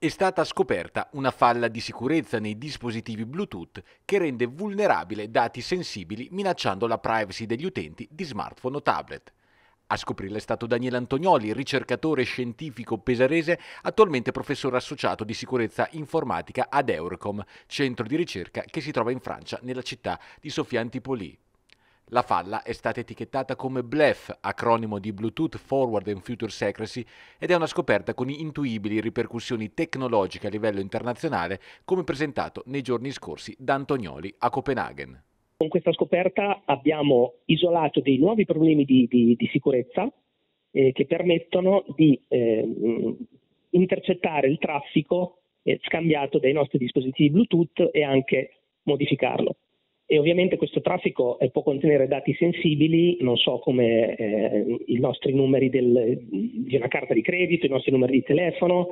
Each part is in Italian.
È stata scoperta una falla di sicurezza nei dispositivi Bluetooth che rende vulnerabile dati sensibili minacciando la privacy degli utenti di smartphone o tablet. A scoprirla è stato Daniele Antonioli, ricercatore scientifico pesarese, attualmente professore associato di sicurezza informatica ad Eurocom, centro di ricerca che si trova in Francia, nella città di Sofia Antipoli. La falla è stata etichettata come BLEF, acronimo di Bluetooth Forward and Future Secrecy, ed è una scoperta con intuibili ripercussioni tecnologiche a livello internazionale, come presentato nei giorni scorsi da Antonioli a Copenaghen. Con questa scoperta abbiamo isolato dei nuovi problemi di, di, di sicurezza eh, che permettono di eh, intercettare il traffico eh, scambiato dai nostri dispositivi Bluetooth e anche modificarlo e ovviamente questo traffico eh, può contenere dati sensibili, non so come eh, i nostri numeri del, di una carta di credito, i nostri numeri di telefono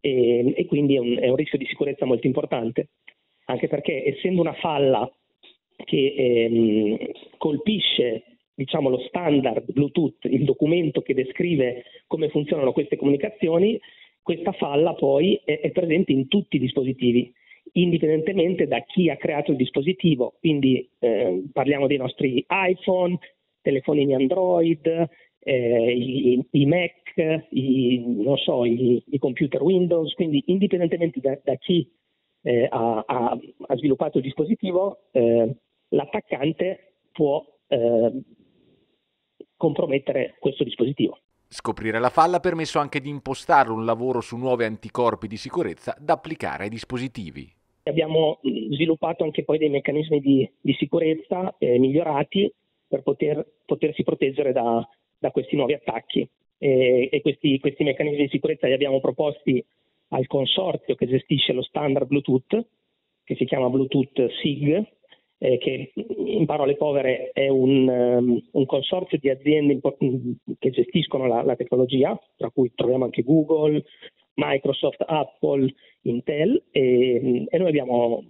e, e quindi è un, è un, rischio di sicurezza molto importante, anche perché essendo una falla che ehm, colpisce diciamo, lo standard Bluetooth, il documento che descrive come funzionano queste comunicazioni, questa falla poi è, è presente in tutti i dispositivi indipendentemente da chi ha creato il dispositivo. Quindi eh, parliamo dei nostri iPhone, telefonini Android, eh, i, i, Mac, i, so, i, i, computer Windows, quindi indipendentemente da, da chi eh, ha, ha, ha, sviluppato il dispositivo, eh, l'attaccante può eh, compromettere questo dispositivo. Scoprire la falla ha permesso anche di impostare un lavoro su nuovi anticorpi di sicurezza da applicare ai dispositivi. Abbiamo sviluppato anche poi dei meccanismi di, di sicurezza eh, migliorati per poter, potersi proteggere da, da, questi nuovi attacchi. E, e questi, questi, meccanismi di sicurezza li abbiamo proposti al consorzio che gestisce lo standard Bluetooth, che si chiama Bluetooth SIG, eh, che in parole povere è un, um, un consorzio di aziende che gestiscono la, la, tecnologia, tra cui troviamo anche Google, Microsoft, Apple, Intel e, e noi abbiamo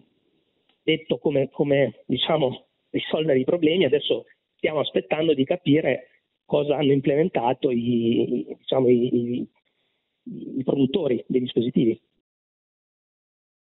detto come, come diciamo, risolvere i problemi, adesso stiamo aspettando di capire cosa hanno implementato i, diciamo, i, i produttori dei dispositivi.